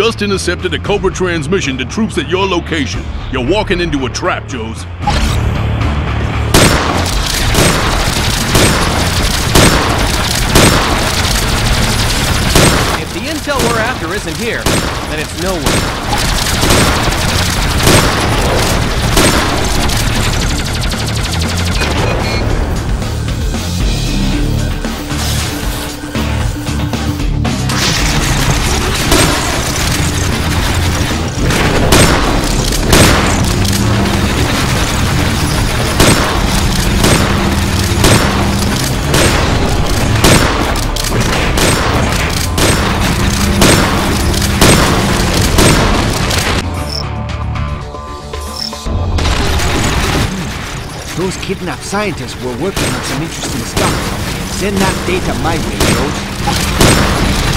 just intercepted a Cobra transmission to troops at your location. You're walking into a trap, Joes. If the intel we're after isn't here, then it's nowhere. Those kidnapped scientists were working on some interesting stuff. Send that data my way, Joe.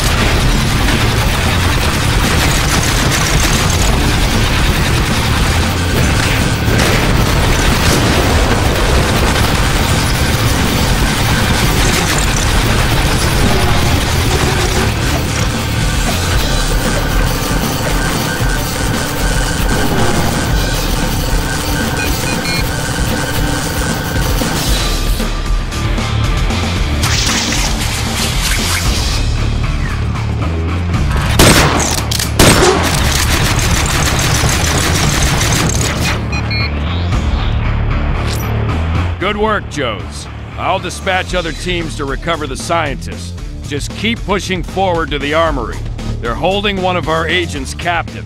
Good work, Joes. I'll dispatch other teams to recover the scientists. Just keep pushing forward to the armory. They're holding one of our agents captive.